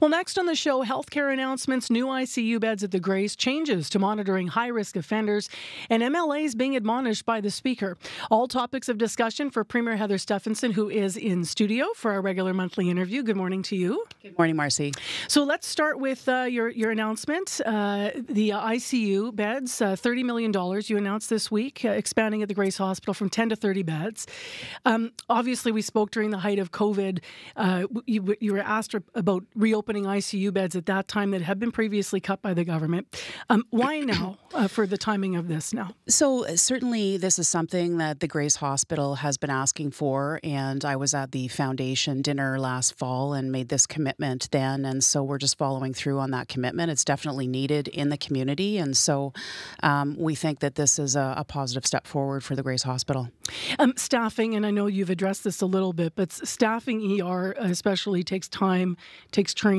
Well, next on the show, healthcare announcements, new ICU beds at the Grace, changes to monitoring high risk offenders, and MLAs being admonished by the Speaker. All topics of discussion for Premier Heather Stefanson, who is in studio for our regular monthly interview. Good morning to you. Good morning, Marcy. So let's start with uh, your, your announcement. Uh, the ICU beds, uh, $30 million you announced this week, uh, expanding at the Grace Hospital from 10 to 30 beds. Um, obviously, we spoke during the height of COVID. Uh, you, you were asked about reopening ICU beds at that time that had been previously cut by the government. Um, why now uh, for the timing of this now? So, certainly, this is something that the Grace Hospital has been asking for. And I was at the foundation dinner last fall and made this commitment then. And so, we're just following through on that commitment. It's definitely needed in the community. And so, um, we think that this is a, a, positive step forward for the Grace Hospital. Um, staffing, and I know you've addressed this a little bit, but staffing ER especially takes time, takes training.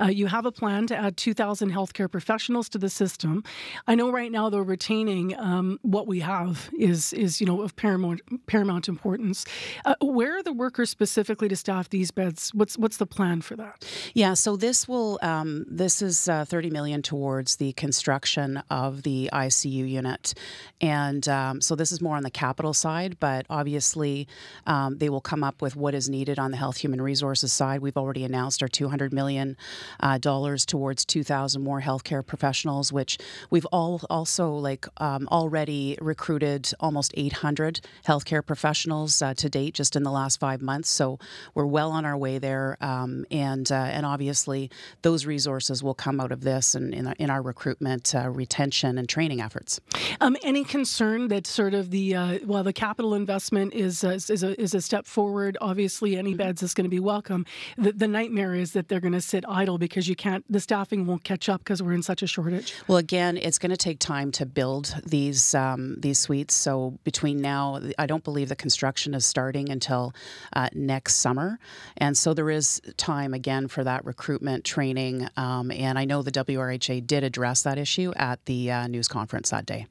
Uh, you have a plan to add 2,000 healthcare professionals to the system. I know right now they're retaining um, what we have is is you know of paramount paramount importance. Uh, where are the workers specifically to staff these beds? What's what's the plan for that? Yeah, so this will um, this is uh, 30 million towards the construction of the ICU unit, and um, so this is more on the capital side. But obviously, um, they will come up with what is needed on the health human resources side. We've already announced our 200 million uh, dollars towards 2,000 more healthcare professionals, which we've all also like um, already recruited almost 800 healthcare professionals uh, to date just in the last five months. So we're well on our way there, um, and uh, and obviously those resources will come out of this and in, in our recruitment, uh, retention, and training efforts. Um, any concern that sort of the uh, while the capital investment is uh, is a, is a step forward, obviously any mm-hmm. beds is going to be welcome. The, the nightmare is that they're going to sit idle because you can't, the staffing won't catch up because we're in such a shortage. Well, again, it's going to take time to build these um, these suites. So between now, I don't believe the construction is starting until uh, next summer, and so there is time again for that recruitment training. Um, and I know the WRHA did address that issue at the uh, news conference that day.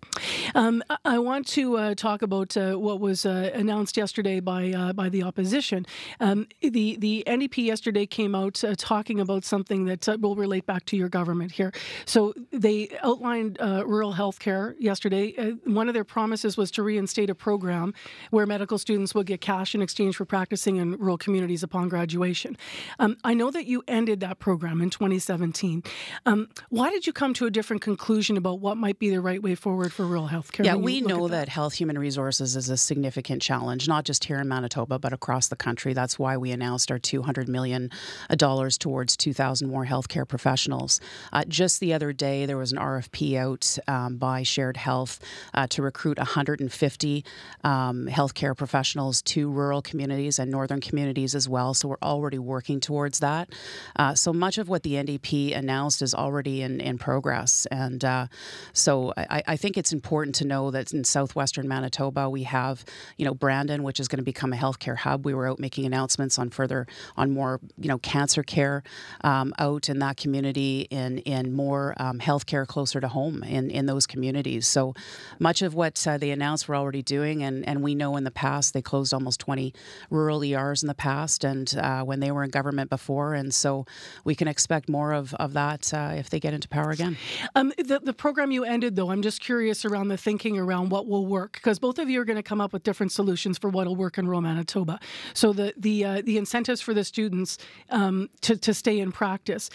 Um, I want to uh, talk about uh, what was uh, announced yesterday by uh, by the opposition. Um, the the NDP yesterday came out talking about something that will relate back to your government here. So they outlined rural health care yesterday. one of their promises was to reinstate a program where medical students would get cash in exchange for practicing in rural communities upon graduation. Um, I know that you ended that program in 2017. Um, why did you come to a different conclusion about what might be the right way forward for rural health care? Yeah, we know that. that health human resources is a significant challenge, not just here in Manitoba, but across the country. That's why we announced our $200 million towards 2,000 more healthcare professionals. Uh, just the other day, there was an RFP out um, by Shared Health uh, to recruit 150 um, healthcare professionals to rural communities and northern communities as well. So we're already working towards that. Uh, so much of what the NDP announced is already in, in progress. And uh, so I, I think it's important to know that in southwestern Manitoba, we have, you know, Brandon, which is going to become a healthcare hub. We were out making announcements on further, on more, you know, cancer care um, out in that community, in, in more um, healthcare closer to home in, in those communities. So much of what uh, they announced we're already doing, and, and we know in the past they closed almost 20 rural ERs in the past and uh, when they were in government before. And so we can expect more of, of that uh, if they get into power again. Um, the, the program you ended, though, I'm just curious around the thinking around what will work because both of you are going to come up with different solutions for what will work in rural Manitoba. So the the uh, the incentives for the students um, to, to stay in practice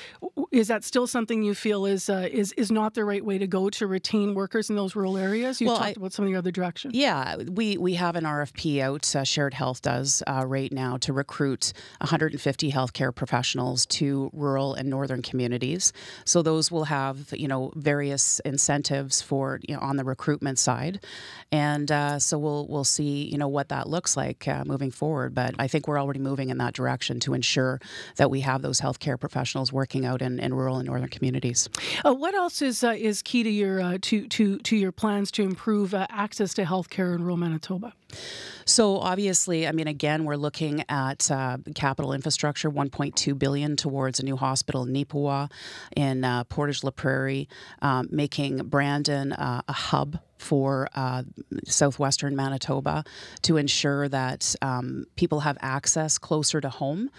is that still something you feel is uh, is is not the right way to go to retain workers in those rural areas? You well, talked I, about some of the other directions. Yeah, we we have an RFP out. Uh, Shared Health does uh, right now to recruit 150 healthcare professionals to rural and northern communities. So those will have you know various incentives for you know on the recruitment side, and uh, so we'll we'll see you know what that looks like uh, moving forward. But I think we're already moving in that direction to ensure that we have those healthcare professionals working out in, in rural and northern communities. Uh, what else is uh, is key to your uh, to to to your plans to improve uh, access to healthcare in rural Manitoba? So obviously, I mean, again, we're looking at uh, capital infrastructure, 1.2 billion towards a new hospital in Neepawa, in uh, Portage La Prairie, um, making Brandon uh, a hub for uh, southwestern Manitoba to ensure that um, people have access closer to home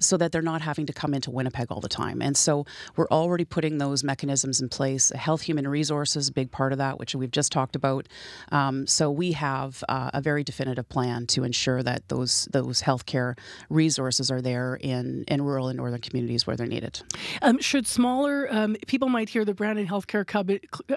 so that they're not having to come into Winnipeg all the time. And so we're already putting those mechanisms in place. Health Human Resources, big part of that, which we've just talked about. Um, so we have uh, a very definitive plan to ensure that those those healthcare resources are there in, in rural and northern communities where they're needed. Um, should smaller um, people might hear the Brandon Healthcare Hub,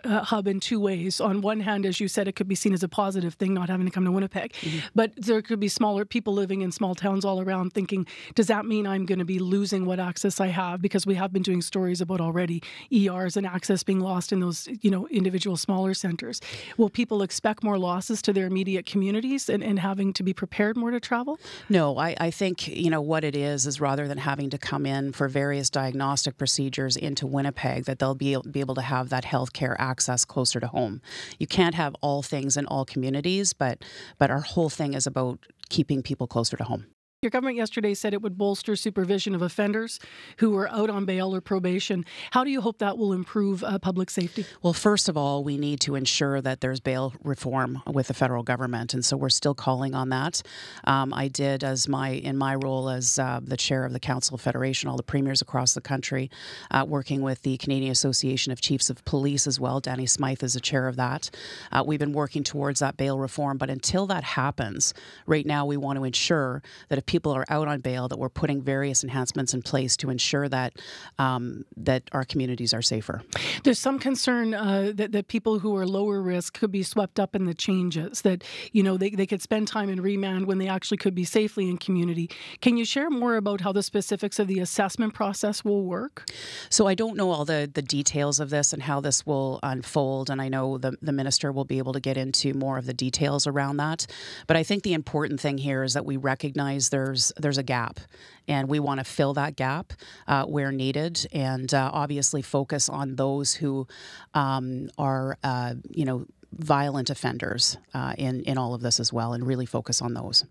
uh, hub in two ways. On one hand, as you said, it could be seen as a positive thing, not having to come to Winnipeg. Mm-hmm. But there could be smaller people living in small towns all around thinking, does that mean I'm going to be losing what access I have? Because we have been doing stories about already ERs and access being lost in those, you know, individual smaller centers. Will people expect more losses to their immediate communities and, and having to be prepared more to travel? No, I, I think, you know, what it is is rather than having to come in for various diagnostic procedures into Winnipeg, that they'll be, be able to have that health care access closer to home. You can't have all things in all communities, but but our whole thing is about keeping people closer to home. Your government yesterday said it would bolster supervision of offenders who are out on bail or probation. How do you hope that will improve uh, public safety? Well, first of all, we need to ensure that there's bail reform with the federal government, and so we're still calling on that. Um, I did, as my in my role as uh, the chair of the Council of Federation, all the premiers across the country, uh, working with the Canadian Association of Chiefs of Police as well. Danny Smyth is the chair of that. Uh, we've been working towards that bail reform, but until that happens, right now we want to ensure that if people are out on bail that we're putting various enhancements in place to ensure that um, that our communities are safer. There's some concern uh, that, that people who are lower risk could be swept up in the changes, that, you know, they, they could spend time in remand when they actually could be safely in community. Can you share more about how the specifics of the assessment process will work? So I don't know all the, the details of this and how this will unfold, and I know the, the minister will be able to get into more of the details around that. But I think the important thing here is that we recognize there there's there's a gap, and we want to fill that gap uh, where needed, and uh, obviously focus on those who um, are uh, you know violent offenders uh, in in all of this as well, and really focus on those.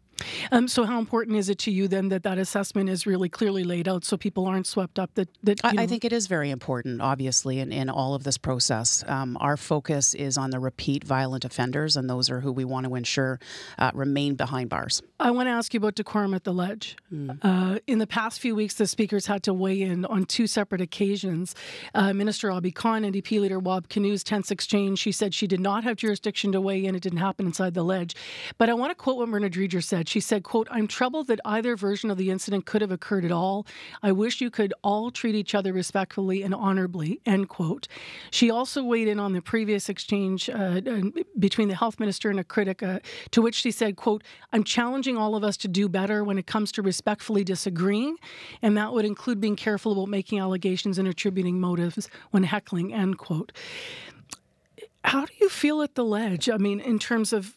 Um, so, how important is it to you then that that assessment is really clearly laid out so people aren't swept up? That, that I, I, think it is very important, obviously, in, in all of this process. Um, our focus is on the repeat violent offenders, and those are who we want to ensure uh, remain behind bars. I want to ask you about decorum at the ledge. Mm. Uh, in the past few weeks, the speakers had to weigh in on two separate occasions. Uh, Minister Obby Khan, NDP leader Wab Kinew's tense exchange. She said she did not have jurisdiction to weigh in. It didn't happen inside the ledge. But I want to quote what Myrna Driedger said said. She said, quote, I'm troubled that either version of the incident could have occurred at all. I wish you could all treat each other respectfully and honorably, end quote. She also weighed in on the previous exchange uh, between the health minister and a critic, uh, to which she said, quote, I'm challenging all of us to do better when it comes to respectfully disagreeing, and that would include being careful about making allegations and attributing motives when heckling, end quote. How do you feel at the ledge? I mean, in terms of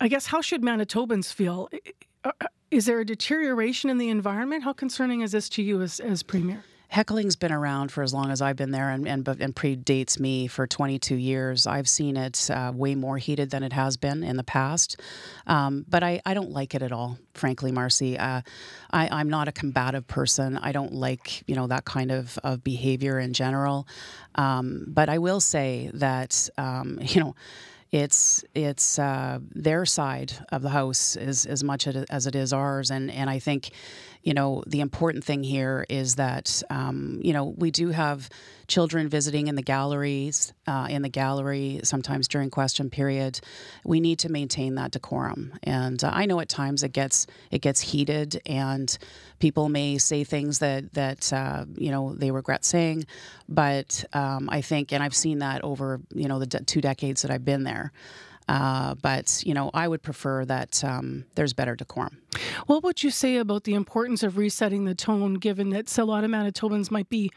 I guess how should Manitobans feel? Uh, is there a deterioration in the environment? How concerning is this to you as, as premier? Heckling's been around for as long as I've been there and, and, and predates me for 22 years. I've seen it uh, way more heated than it has been in the past. Um, but I, I don't like it at all, frankly, Marcy. Uh, I, am not a combative person. I don't like, you know, that kind of, of behavior in general. Um, but I will say that, um, you know, it's it's uh, their side of the house as as much as it is ours, and and I think, you know, the important thing here is that um, you know we do have children visiting in the galleries, uh, in the gallery sometimes during question period. We need to maintain that decorum, and uh, I know at times it gets it gets heated, and people may say things that that uh, you know they regret saying, but um, I think, and I've seen that over you know the two decades that I've been there. Uh, but you know, I would prefer that um, there's better decorum. What would you say about the importance of resetting the tone, given that a lot of Manitobans might be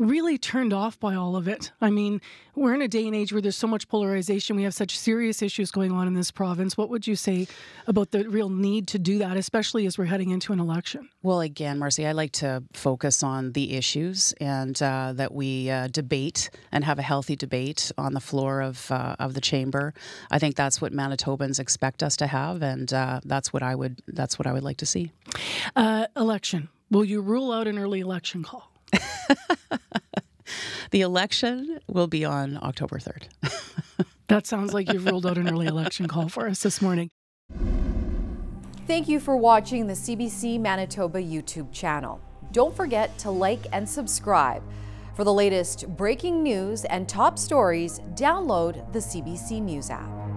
really turned off by all of it. I mean, we're in a day and age where there's so much polarization. We have such serious issues going on in this province. What would you say about the real need to do that, especially as we're heading into an election? Well, again, Marcy, I like to focus on the issues and uh, that we uh, debate and have a healthy debate on the floor of uh, of the chamber. I think that's what Manitobans expect us to have, and uh, that's what I would that's what I would like to see. Uh, election. Will you rule out an early election call? the election will be on October 3rd. that sounds like you've ruled out an early election call for us this morning. Thank you for watching the CBC Manitoba YouTube channel. Don't forget to like and subscribe. For the latest breaking news and top stories, download the CBC News app.